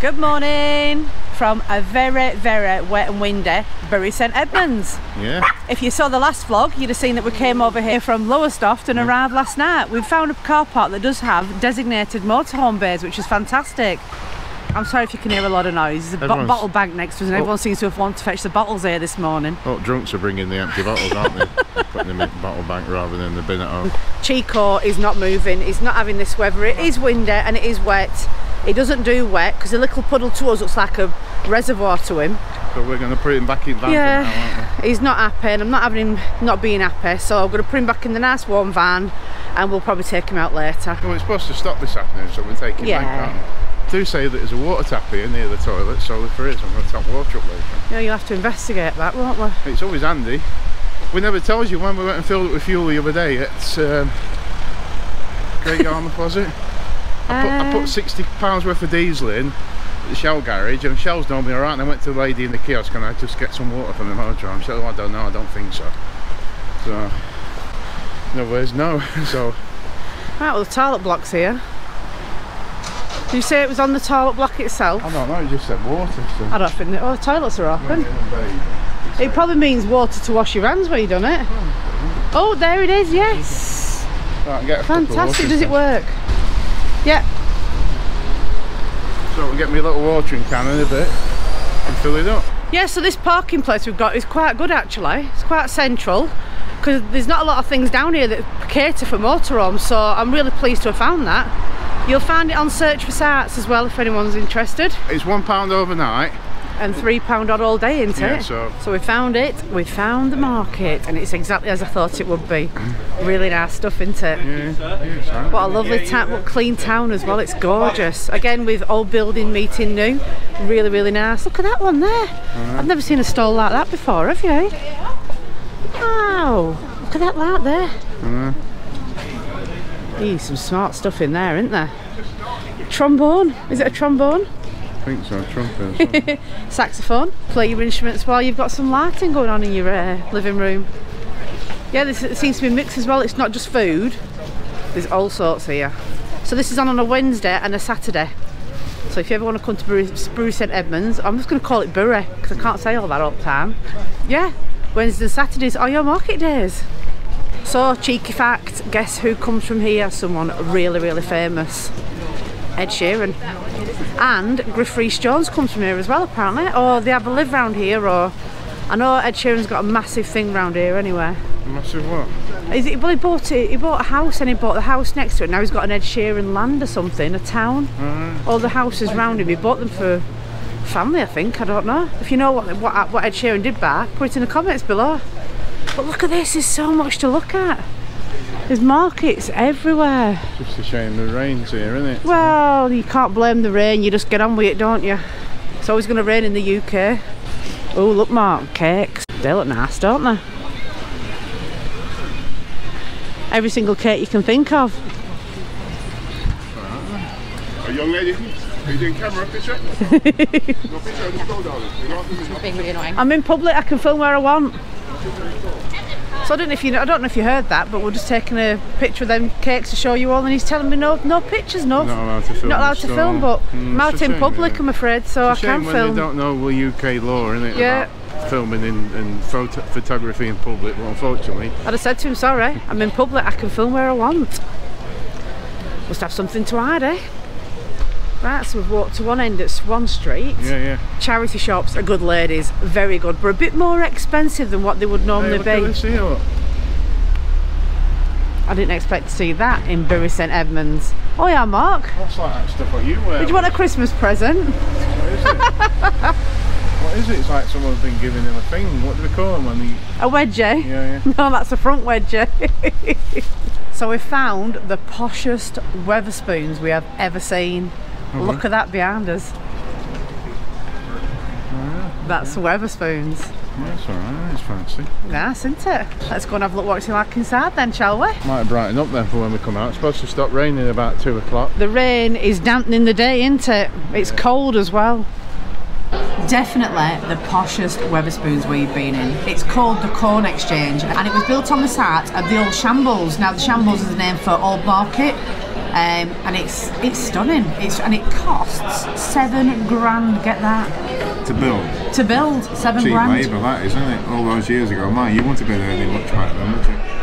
Good morning from a very, very wet and windy Bury St Edmunds. Yeah. If you saw the last vlog, you'd have seen that we came over here from Lowestoft and arrived last night. We've found a car park that does have designated motorhome bays, which is fantastic. I'm sorry if you can hear a lot of noise. There's a bo- bottle bank next to us and oh. everyone seems to have wanted to fetch the bottles here this morning. Oh, drunks are bringing the empty bottles, aren't they? Putting them in the bottle bank rather than the bin at home. Chicco is not moving, he's not having this weather. It is windy and it is wet. He doesn't do wet because a little puddle to us looks like a reservoir to him. So we're going to put him back in van Yeah. now, aren't He's not happy and I'm not having him not being happy so I'm going to put him back in the nice warm van and we'll probably take him out later. we? Well, it's supposed to stop this afternoon, so we're taking Yeah. back. Do say that there's a water tap here near the toilet, so if there is, I'm going to tap water up later. You know, you'll have to investigate that, won't we? It's always handy. We never tells you when we went and filled it with fuel the other day at um, Great Yarmouth, was it? I put, I Uh. put 60 pounds worth of diesel in at the Shell garage and Shell's done me alright and I went to the lady in the kiosk and I just get some water from the motor and she said, oh, I don't know, I don't think so. So, other words, no. so, Right, well the toilet block's here. Did you say it was on the toilet block itself? I don't know, you just said water. So. I don't think that, oh the toilets are open. It probably means water to wash your hands when you've done it. Oh, there it is, yes. Right, Fantastic, does it work? Yeah, So we'll get me a little watering can in a bit and fill it up. Yeah, so this parking place we've got is quite good actually. It's quite central because there's not a lot of things down here that cater for motorhomes, so I'm really pleased to have found that. You'll find it on Search for Sites as well if anyone's interested. It's one pound overnight. And £3 odd all day, isn't Yeah, it? so- so we found it, we found the market, and it's exactly as I thought it would be. Really nice stuff, isn't it? Yeah, yeah, right. What a lovely town, what clean town as well, it's gorgeous. Again with old building meeting new, really, really nice. Look at that one there. I've never seen a stall like that before, have you? Wow, look at that light there. Gee, some smart stuff in there, isn't there? Trombone, is it a trombone? Think so, trumpet. Saxophone, play your instruments while you've got some lighting going on in your uh, living room. Yeah, this seems to be mixed as well, it's not just food, there's all sorts here. So this is on on a Wednesday and a Saturday. So if you ever want to come to Bury St Edmunds, I'm just going to call it Bury because I can't say all that all the time. Yeah, Wednesdays and Saturdays are your market days. So, cheeky fact, guess who comes from here? Someone really, really famous. Ed Sheeran. And Griff Rhys Jones comes from here as well, apparently. Or they have a live round here, or I know Ed Sheeran's got a massive thing round here anyway. Massive what? Is it, well, he bought it. He bought a house and he bought the house next to it. Now he's got an Ed Sheeran land or something, a town. All the houses round him. He bought them for family, I think. I don't know. If you know what what, what Ed Sheeran did buy, put it in the comments below. But look at this. There's so much to look at. There's markets everywhere. Just a shame the rain's here, isn't it? Well, you can't blame the rain. You just get on with it, don't you? It's always going to rain in the UK. Oh, look, Mark, cakes. They look nice, don't they? Every single cake you can think of. A young lady, are you doing camera picture? no picture, just go down. You don't have to- being really annoying. I'm in public. I can film where I want. So I don't know if you I don't know if you heard that, but we're just taking a picture of them cakes to show you all, and he's telling me no no pictures, no. Not allowed to film. Not allowed to so- film, but Mm, out in shame, public, yeah. I'm afraid, so I can shame when film. they don't know the UK law, isn't it? Yeah. About filming in, in photo, photography in public, but unfortunately, I'd have said to him, sorry, I'm in public, I can film where I want. Must have something to hide, eh? Right, so we've walked to one end at Swan Street. yeah, yeah. Charity shops are good ladies, very good, but a bit more expensive than what they would Hey, normally at be. this. I didn't expect to see that in Bury St Edmunds. Oh yeah, Mark. What's like that stuff that you wear? Did you want a Christmas present? What is it? what is it? It's like someone's been giving him a thing. What do they call them when they... A wedgie? Yeah, yeah. No, that's a front wedgie. so we found the poshest Wetherspoons we have ever seen. Mm-hmm. Look at that behind us. That's Wetherspoons. Yeah, it's alright, it's fancy. Nice, isn't it? Let's go and have a look what it's like inside then, shall we? Might brighten up then for when we come out. It's supposed to stop raining about two o'clock. The rain is dampening the day, isn't it? It's cold as well. Definitely the poshest Wetherspoons we've been in. It's called the Corn Exchange and it was built on the site of the Old Shambles. Now the Shambles is the name for Old Market um, and it's it's stunning. It's and it costs seven grand. Get that to build. to build seven Cheap grand. labour, that isn't it? All those years ago, man, you wouldn't have been earning much back then, would you?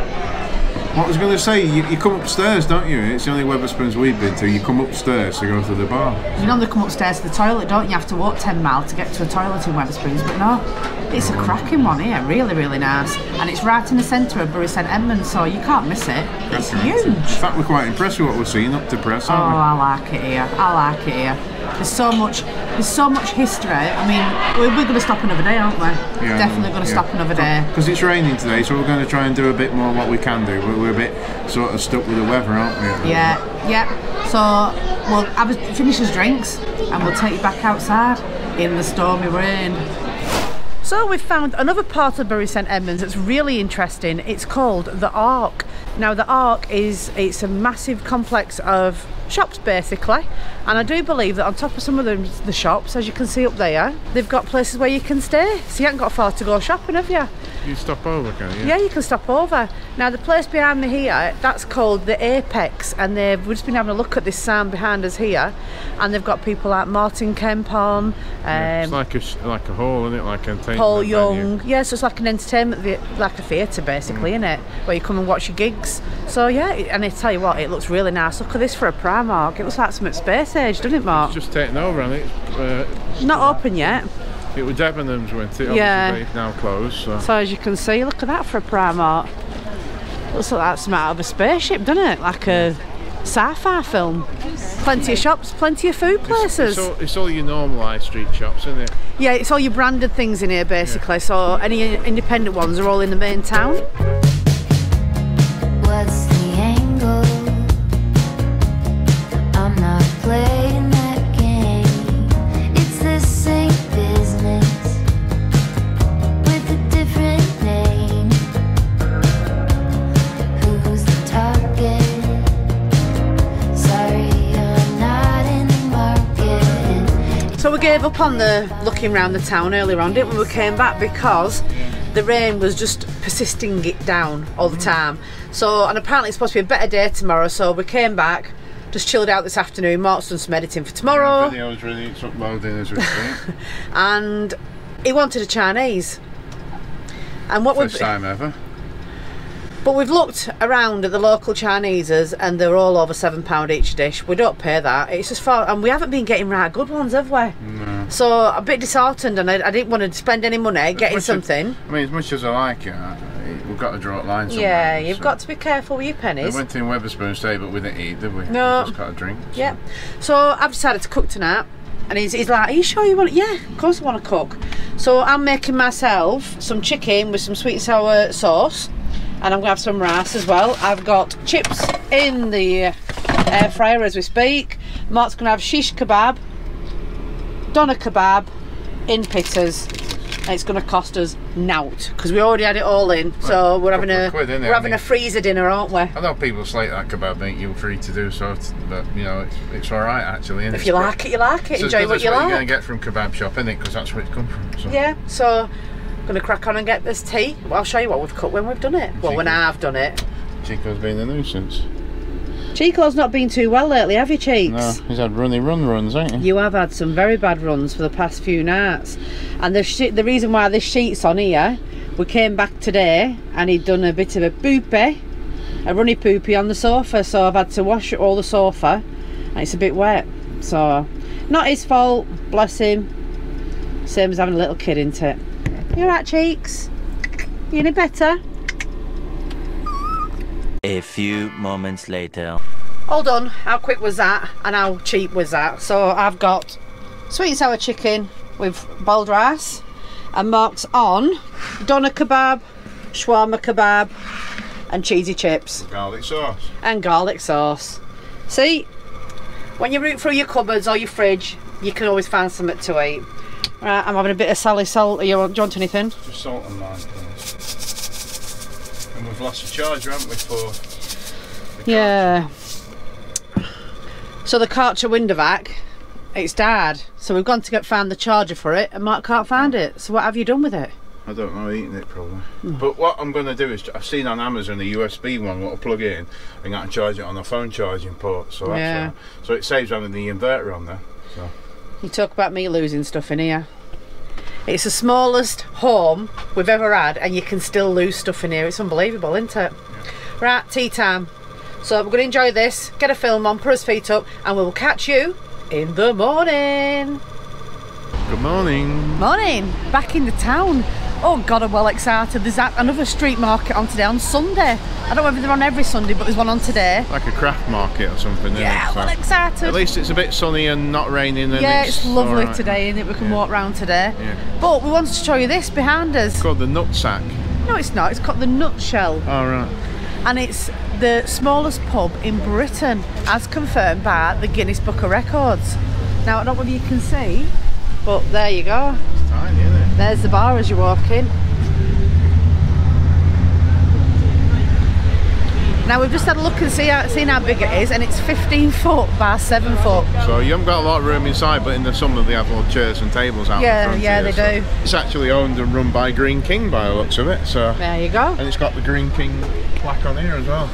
What I was going to say, you, you come upstairs, don't you? It's the only Wetherspoons we've been to. You come upstairs to go to the bar. You normally come upstairs to the toilet, don't you? You have to walk 10 miles to get to a toilet in Wetherspoons, but no, it's a cracking one here, really, really nice. And it's right in the centre of Bury St Edmunds, so you can't miss it. It's huge. In fact, we're quite impressed with what we're seeing up to press, Oh, aren't I like it here. I like it here. There's so much, there's so much history. I mean, we're, we're going to stop another day, aren't we? we? Yeah, Definitely going to yeah. stop another day. Because it's raining today, so we're going to try and do a bit more what we can do. But we're a bit sort of stuck with the weather, aren't we? Yeah, yeah. So we'll have a, finish his drinks and we'll take you back outside in the stormy rain. So we've found another part of Bury St Edmunds that's really interesting. It's called the Ark. Now the Ark is it's a massive complex of shops basically and I do believe that on top of some of the, the shops as you can see up there they've got places where you can stay so you haven't got far to go shopping have you? You stop over, can you? Yeah, you can stop over. Now, the place behind me here, that's called the Apex, and they've we've just been having a look at this sign behind us here, and they've got people like Martin Kemp on, um, Yeah, it's like a like a hall, isn't it? Like entertainment Paul venue. Young. Yeah, so it's like an entertainment, like a theatre basically, isn't it? Where you come and watch your gigs. So yeah, and I tell you what, it looks really nice. Look at this for a Primark. It looks like some at Space Age, doesn't it, Mark? It's just taken over, and it's uh, Not open yet. it was Debenhams went it. Yeah. now closed. So. So as you can see, look at that for a Primark. Looks like that's out of a spaceship, doesn't it? Like a sci-fi film. Plenty of shops, plenty of food places. It's all, it's all your normal high street shops, isn't it? Yeah, it's all your branded things in here basically. So any independent ones are all in the main town. Gave up on the looking around the town earlier on, didn't we? We came back because the rain was just persisting it down all the time. So and apparently it's supposed to be a better day tomorrow. So we came back, just chilled out this afternoon. Mark's done some editing for tomorrow. Videos ready, it's uploading as we speak. and he wanted a Chinese. And what First time ever. But we've looked around at the local Chineses and they're all over seven pound each dish. We don't pay that. It's just far, and we haven't been getting right good ones, have we? No. So a bit disheartened, and I, I didn't want to spend any money getting much as- something. I mean, as much as I like it, I- we've got to draw a line somewhere. Yeah, you've so. got to be careful with your pennies. We went in Wetherspoons today, but we didn't eat, did we? No. We just got a drink. so- Yeah. So I've decided to cook tonight. And he's, he's like, Are you sure you want it? Yeah, of course I want to cook. So I'm making myself some chicken with some sweet and sour sauce. And I'm going to have some rice as well. I've got chips in the air fryer as we speak. Mark's to have shish kebab, doner kebab in pitters. It's going to cost us nout because we already had it all in. So we're having a quid, we're having a freezer dinner, aren't we? I know people slate that kebab, ain't you're free to do so, but you know it's, it's all right actually. If you like it, you like it. so Enjoy what you what like. you're gonna get from kebab shop, isn't it? Because that's where it's come from. So. Yeah, so I'm going to crack on and get this tea. I'll show you what we've cut when we've done it. Well, when I've done it. Chicco's been a nuisance. Chicco's not been too well lately, have you, Cheeks? No, he's had runny run runs, ain't he? You have had some very bad runs for the past few nights. And the, sh- the reason why this sheet's on here, we came back today and he'd done a bit of a poopy, a runny poopy on the sofa. So I've had to wash all the sofa and it's a bit wet. So, not his fault, bless him. Same as having a little kid, isn't it? You alright, Cheeks? You any better? A few moments later. Hold on, how quick was that and how cheap was that? So I've got sweet and sour chicken with boiled rice and Mark's on doner kebab, shawarma kebab and cheesy chips Garlic sauce. and garlic sauce. See, when you root through your cupboards or your fridge, you can always find something to eat. Right, I'm having a bit of Sally salt. Are You want, do you want anything? Just salt and lime, please. And we've lost the charger, haven't we, for Yeah. So the Karcher Windovac, it's died. So we've gone to get find the charger for it, and Mark can't find it. So what have you done with it? I don't know, eating it probably. Hmm. But what I'm going to do is, I've seen on Amazon a USB one what I plug in and I can charge it on a phone charging port. So that's Yeah. so it saves having the inverter on there. So You talk about me losing stuff in here. It's the smallest home we've ever had, and you can still lose stuff in here. It's unbelievable, isn't it? Right, tea time. So we're going to enjoy this, get a film on, put his feet up, and we will catch you in the morning. Good morning. Morning, back in the town. Oh God, I'm well excited. There's another street market on today on Sunday. I don't know whether they're on every Sunday, but there's one on today. Like a craft market or something. isn't Yeah, it? well excited. At least it's a bit sunny and not raining. And yeah, it's, lovely alright. today, and it? we can Yeah. walk round today. Yeah. But we wanted to show you this behind us. It's called the Nutsack. No, it's not. It's called the Nutshell, All right. and it's the smallest pub in Britain, as confirmed by the Guinness Book of Records. Now, I don't know whether you can see, but there you go. It's tiny, isn't it? There's the bar as you walk in. Now we've just had a look and see how, seen how big it is, and it's 15 foot by 7 foot. So you haven't got a lot of room inside, but in the summer they have little chairs and tables out. Yeah, front yeah, here, they so do. It's actually owned and run by Greene King by the looks of it. So There you go. and it's got the Greene King plaque on here as well.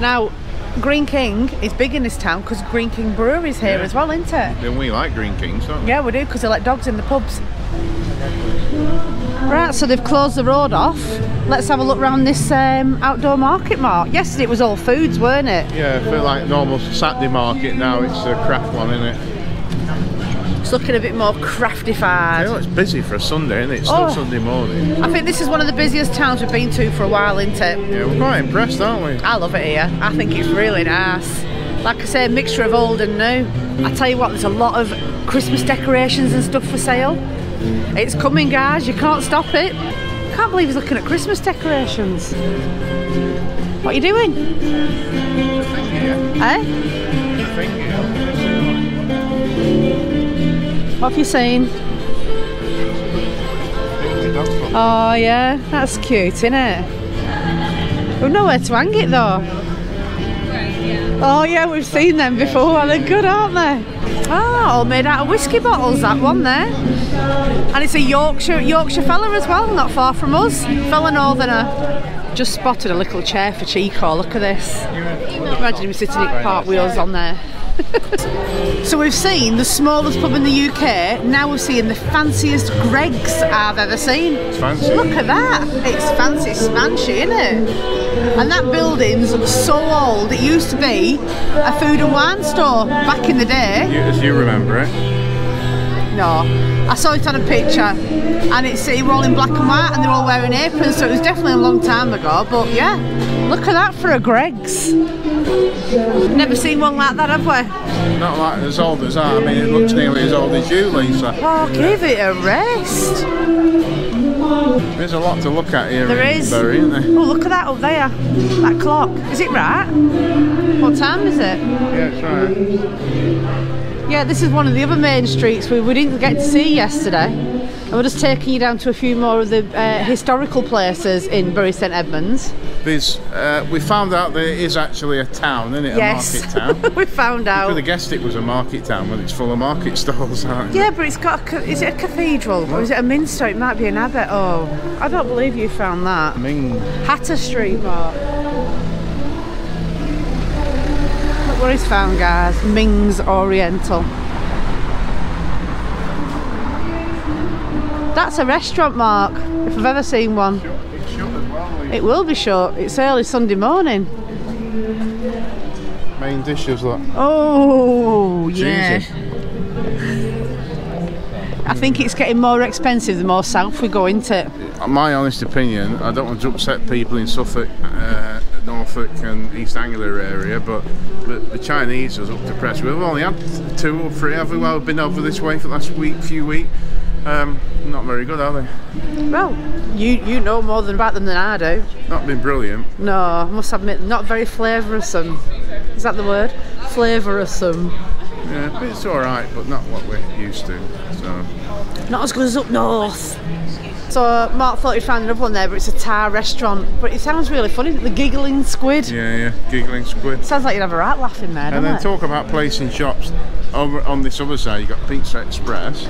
Now, Greene King is big in this town because Greene King Brewery's here Yeah. as well, isn't it? Then we like Greene Kings, don't we? Yeah, we do because they let dogs in the pubs. Right, so they've closed the road off. Let's have a look around this um, outdoor market mart. Yesterday it was all foods, weren't it? Yeah, I feel like normal Saturday market now. It's a craft one, isn't it? It's looking a bit more craftified. Yeah, it's busy for a Sunday, isn't it? It's still Oh. Sunday morning. I think this is one of the busiest towns we've been to for a while, isn't it? Yeah, we're quite impressed, aren't we? I love it here. I think it's really nice. Like I say, a mixture of old and new. I tell you what, there's a lot of Christmas decorations and stuff for sale. It's coming, guys. You can't stop it. Can't believe he's looking at Christmas decorations. What are you doing? Eh? What have you seen? Oh yeah, that's cute, isn't it? We've nowhere to hang it though. Oh yeah, we've seen them before. They're good, aren't they? Ah, all made out of whiskey bottles. That one there, and it's a Yorkshire Yorkshire fella as well, not far from us. Fella Northerner. Just spotted a little chair for Chicco. Look at this. Imagine him sitting at park wheels on there. So we've seen the smallest pub in the UK. Now we're seeing the fanciest Greggs I've ever seen. It's fancy. Look at that. It's fancy smanchy, isn't it? And that building's so old. It used to be a food and wine store back in the day. You, as you remember it. No, I saw it on a picture, and it's they were all in black and white, and they're all wearing aprons. So it was definitely a long time ago. But yeah, look at that for a Greggs. Never seen one like that, have we? Not like as old as that. I mean, it looks nearly as old as you, Lisa. Oh, give it a rest. There's a lot to look at here There in is. Bury, isn't there? Oh, look at that up there. That clock. Is it right? What time is it? Yeah, it's right. Yeah, this is one of the other main streets we, we didn't get to see yesterday. And we're just taking you down to a few more of the uh, historical places in Bury St Edmunds. There's, uh, we found out there is actually a town, isn't it? yes, A market town. we found Could out. have guessed it was a market town when it's full of market stalls, aren't it? Yeah, but it's got a, is it a cathedral or is it a minster? It might be an abbot. Oh, I don't believe you found that. Mean, Hatter Street, Mark. Look what he's found, guys. Ming's Oriental. That's a restaurant, Mark, if I've ever seen one. it's shut as well. It will be short. It's early Sunday morning. Main dishes, look. Oh, yeah. I think it's getting more expensive the more south we go into it. My honest opinion, I don't want to upset people in Suffolk, uh, Norfolk, and East Anglia area, but the, the Chinese was up to press. We've only had two or three, have we? Well, been over this way for the last week, few weeks. Um, not very good, are they? Well, you you know more than about them than I do. Not been brilliant. No, I must admit, not very flavoursome. Is that the word? Flavoursome. Yeah, but it's all right, but not what we're used to. So Not as good as up north. So Mark thought he'd found another one there, but it's a Thai restaurant. But it sounds really funny. The giggling squid. yeah, yeah, giggling squid. Sounds like you'd have a right laughing there, And then it? talk about placing shops over on this other side. You've got Pizza Express,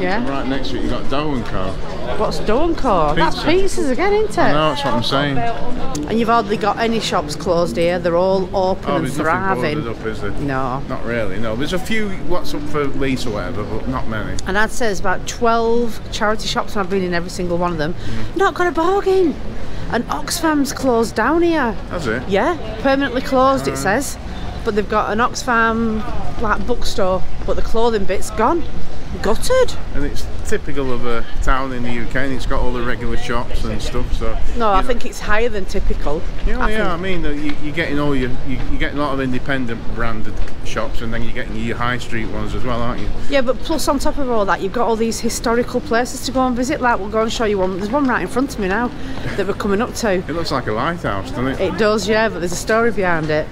Yeah. Right next to it, you've got and Co. What's Donecore? That's Pizza. pizzas again, isn't it? I know, that's what I'm saying. And you've hardly got any shops closed here. They're all open Oh, and there's nothing boarded thriving. up? No. Not really, no. There's a few what's up for lease or whatever, but not many. And I'd say there's about 12 charity shops, and I've been in every single one of them. Mm. Not got a bargain. And Oxfam's closed down here. Has it? Yeah, permanently closed, it says. But they've got an Oxfam like bookstore, but the clothing bit's gone. Gutted. And it's typical of a town in the UK, and it's got all the regular shops and stuff. So No, I know- think it's higher than typical. Yeah, I yeah. I mean, uh, you, you're getting all your, you, you're getting a lot of independent branded shops, and then you're getting your high street ones as well, aren't you? Yeah, but plus on top of all that, you've got all these historical places to go and visit. Like, we'll go and show you one. There's one right in front of me now that we're coming up to. It looks like a lighthouse, doesn't it? It does, yeah, but there's a story behind it.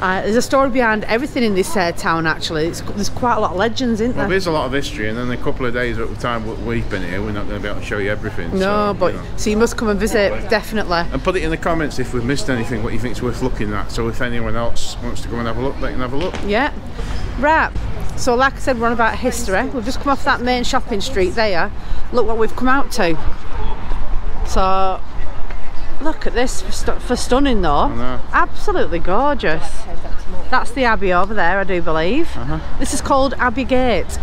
Uh, there's a story behind everything in this uh, town, actually. It's, there's quite a lot of legends, isn't there? Well, there? there's a lot of history, and then a couple of days at the time we- we've been here, we're not going to be able to show you everything. No, so, but you know. so you must come and visit, definitely. And put it in the comments if we've missed anything, what you think's worth looking at. So if anyone else wants to go and have a look, they can have a look. Yeah. Right. So, like I said, we're on about history. We've just come off that main shopping street there. Look what we've come out to. So, look at this for, stu- for stunning, though. Absolutely gorgeous. That's the Abbey over there, I do believe. Uh-huh. This is called Abbey Gate.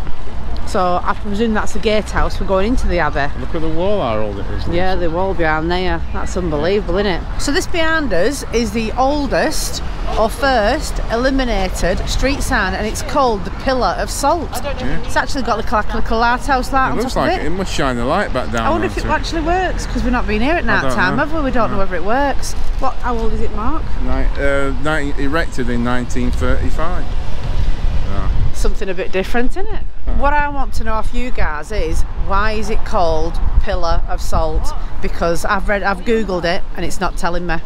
So, I presume that's the gatehouse for going into the Abbey. Look at the wall, how old it is. Yeah, the wall behind there. That's unbelievable, isn't it? So this behind us is the oldest or first eliminated street sign and it's called the Pillar of Salt. It's actually got the like, little lighthouse light It on looks top like of it. it. must shine the light back down. I wonder if it onto actually works because we've not been here at night time, know. have we? We don't know whether it works. What? How old is it, Mark? Ni- uh, ni- erected in 1935. Something a bit different, isn't it? What I want to know off you guys is why is it called Pillar of Salt? Because I've read, I've googled it and it's not telling me.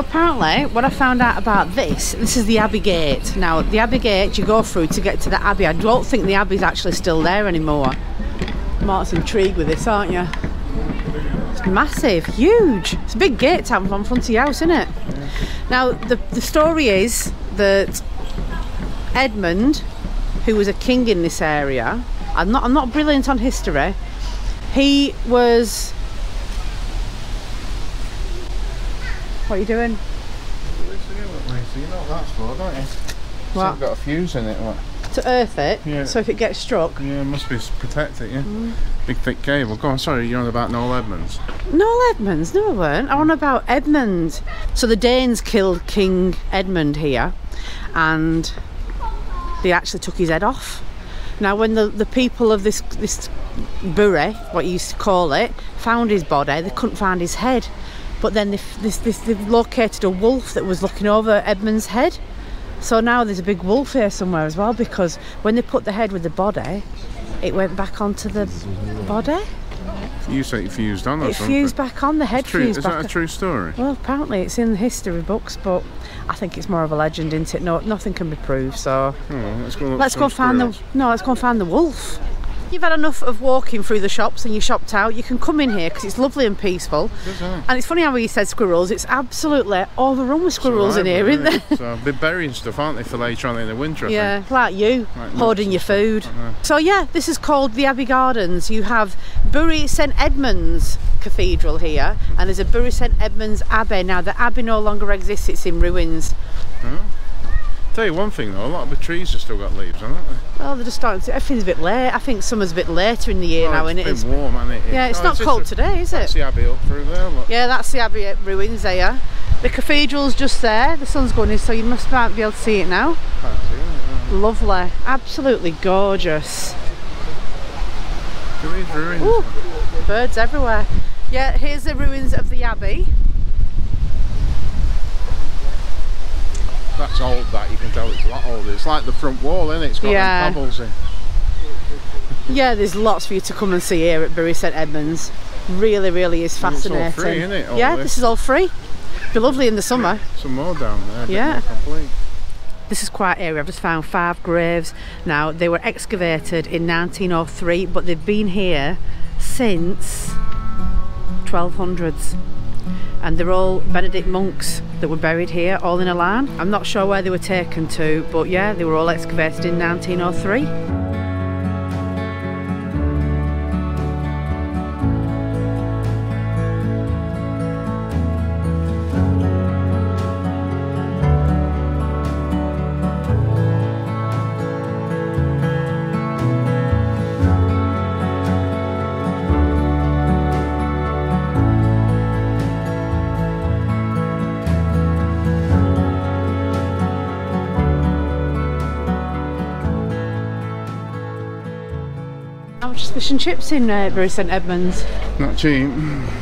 Apparently, what I found out about this, this is the Abbey Gate. Now, the Abbey Gate you go through to get to the Abbey. I don't think the Abbey's actually still there anymore. Mark's intrigued with this, aren't you? It's massive, huge. It's a big gate to have on front of your house, isn't it? Now, the, the story is that Edmund, who was a king in this area, I'm not, I'm not brilliant on history, he was What are you doing? So you know what that's for, don't you? What? It's got a fuse in it. What? To earth it, Yeah. so if it gets struck. Yeah, it must be s- protect it. Yeah. Mm. Big thick cable. Go on. Sorry, you're on about Noel Edmonds. No, Edmonds, no, I weren't. I want about Edmund. So the Danes killed King Edmund here, and they actually took his head off. Now, when the, the people of this this bury, what you used to call it, found his body, they couldn't find his head. But then they, f- this, this, they've located a wolf that was looking over Edmund's head. So now there's a big wolf here somewhere as well because when they put the head with the body, it went back onto the body. You say it fused on or It something. fused back on, the head True. fused Is that a true story? Well, apparently it's in the history books, but I think it's more of a legend, isn't it? No, nothing can be proved. So Oh, let's go. Let's go find the no. Let's go and find the wolf. You've had enough of walking through the shops and you shopped out. You can come in here because it's lovely and peaceful. That? And it's funny how you said squirrels. It's absolutely overrun with squirrels in here, isn't there? So uh, they're burying stuff, aren't they, for later on in the winter? I Yeah, Think. like you, Like hoarding your food. So yeah, this is called the Abbey Gardens. You have Bury St Edmunds Cathedral here, and there's a Bury St Edmunds Abbey. Now the abbey no longer exists; it's in ruins. Tell you one thing though, a lot of the trees have still got leaves, haven't they? Oh, they're just starting to. Everything's a bit late. I think summer's a bit later in the year oh, now, Well, and it's it is. been warm, hasn't it? Yeah, it's Oh, not just cold a- today, is That's it? the abbey up through there. Look. Yeah, that's the Abbey ruins there. The cathedral's just there. The sun's going in, so you must might be able to see it now. Can't see it, Lovely, absolutely gorgeous. no. Look at these ruins. Ooh, birds everywhere. Yeah, here's the ruins of the abbey. That's old. That you can tell it's a lot older. It's like the front wall, isn't it? It's got Yeah. them cobbles in. Yeah, there's lots for you to come and see here at Bury St Edmunds. Really, really is it's all fascinating. free, isn't it, yeah, this? this is all free. Be lovely in the summer. Some more down there. Yeah. complete. This is quite area. I've just found five graves. Now they were excavated in 1903, but they've been here since 1200s. And they're all Benedict monks that were buried here, all in a line. I'm not sure where they were taken to, but yeah, they were all excavated in 1903. Fish and chips in uh, Bury St Edmunds? Not cheap.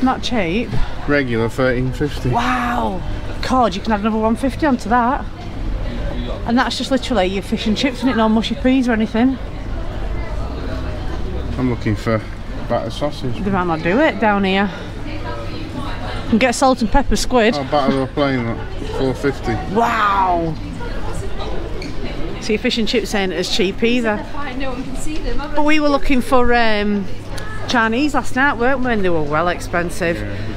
Not cheap. Regular thirteen fifty. Wow. God, you can add another 150 onto that. And that's just literally your fish and chips and it, no mushy peas or anything. I'm looking for batter sausage. They might not do it down here. You can get salt and pepper squid. Oh, batter they were playing. Four fifty. Wow. So your fish and chips ain't as cheap either. Fine, no one can see them. But we were looking for um, Chinese last night, weren't we? And they were well expensive.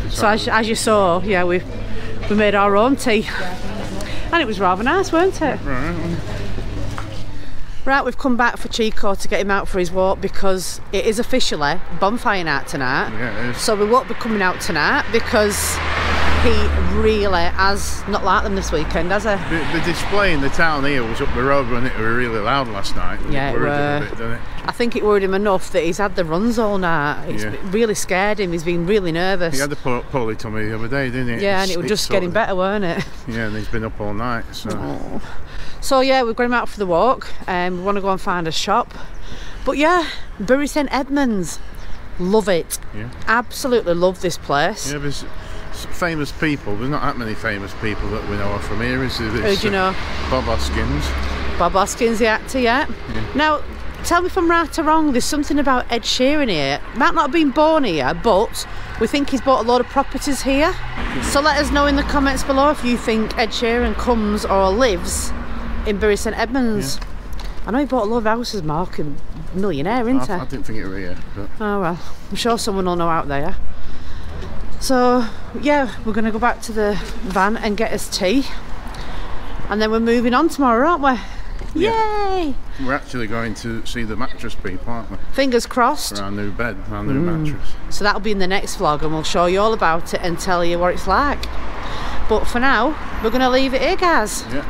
so as, as you saw, yeah, we we made our own tea. And it was rather nice, weren't it? Right. Right, we've come back for Chicco to get him out for his walk because it is officially bonfire night tonight. Yeah, it is. So we won't be coming out tonight because he really has not liked them this weekend, has he? The, the display in the town here was up the road when it were really loud last night. Yeah, it worried him were. a bit, it? I think it worried him enough that he's had the runs all night. It's Yeah. really scared him. He's been really nervous. He had the po- poorly tummy the other day, didn't he? yeah, and it was just getting better, weren't it? Yeah, and he's been up all night. So So yeah, we've got him out for the walk. Um, we want to go and find a shop. But yeah, Bury St Edmunds, love it. Yeah. Absolutely love this place. yeah, famous people. There's not that many famous people that we know are from here. Is there? Who do you uh, know? Bob Hoskins. Bob Hoskins, the actor, yeah. Now, tell me if I'm right or wrong. There's something about Ed Sheeran here. Might not have been born here, but we think he's bought a lot of properties here. So let us know in the comments below if you think Ed Sheeran comes or lives in Bury St Edmunds. I know he bought a lot of houses, Mark, and millionaire, I, isn't he? I didn't think it were here, but Oh well, I'm sure someone will know out there. So yeah, we're going to go back to the van and get us tea, and then we're moving on tomorrow, aren't we? Yay! we're actually going to see the mattress people, aren't we? Fingers crossed. For our new bed, our new Mm. mattress. So that'll be in the next vlog, and we'll show you all about it and tell you what it's like. But for now, we're going to leave it here, guys. Yeah,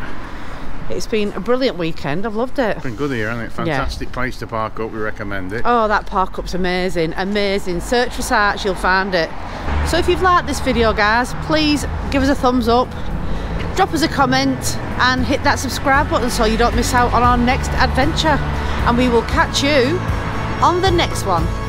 It's been a brilliant weekend. I've loved it. It's been good here, hasn't it? Fantastic place to park up. We recommend it. Oh, that park up's amazing, amazing. Search for Sarch, you'll find it. So if you've liked this video, guys, please give us a thumbs up, drop us a comment, and hit that subscribe button so you don't miss out on our next adventure. And we will catch you on the next one.